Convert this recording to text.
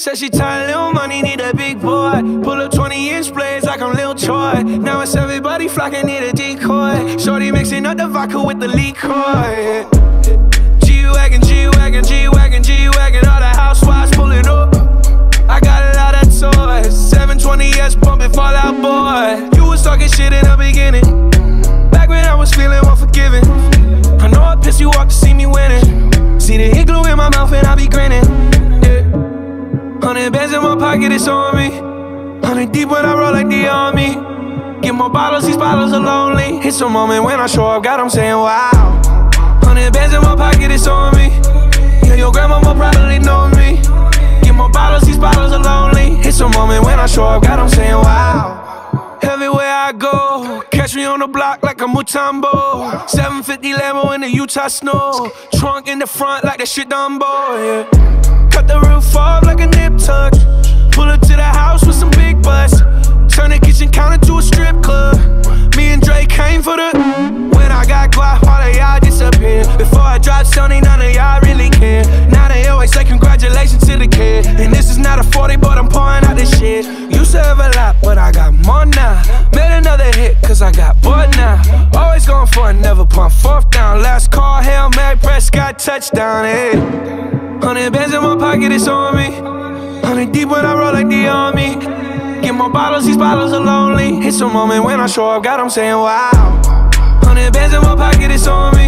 Said she tired, little money, need a big boy. Pull up 20 inch blades like I'm Lil Troy. Now it's everybody flocking, need a decoy. Shorty mixing up the vodka with the LaCroix. G-Wagen, G-Wagen, G-Wagen, G-Wagen. All the housewives pocket, it's on me. Hundred deep when I roll like the army. Get more bottles, these bottles are lonely. It's a moment when I show up, God, I'm saying wow. Hundred bands in my pocket, it's on me. Yeah, your grandma will probably know me. Get more bottles, these bottles are lonely. It's a moment when I show up, God, I'm saying wow. Everywhere I go, catch me on the block like a Mutombo. 750 Lambo in the Utah snow. Trunk in the front like that shit Dumbo, yeah. Cut the roof off like a nip tuck. Pull up to the house with some big butts. Turn the kitchen counter to a strip club. Me and Drake came for the. When I got guap, all of y'all disappear. Before I drop Stoney, none of y'all really care. Now they always say congratulations to the kid. And this is not a 40, but I'm pouring out this shit. Used to have a lot, but I got more now. Made another hit, cause I got bored now. Always going for it, never pump fourth down. Last call, Hail Mary, Prescott, touchdown, hey. Hundred bands in my pocket, it's on me. Hundred deep when I roll like the army. Get more bottles, these bottles are lonely. It's a moment when I show up, God, I'm saying wow. Hundred bands in my pocket, it's on me.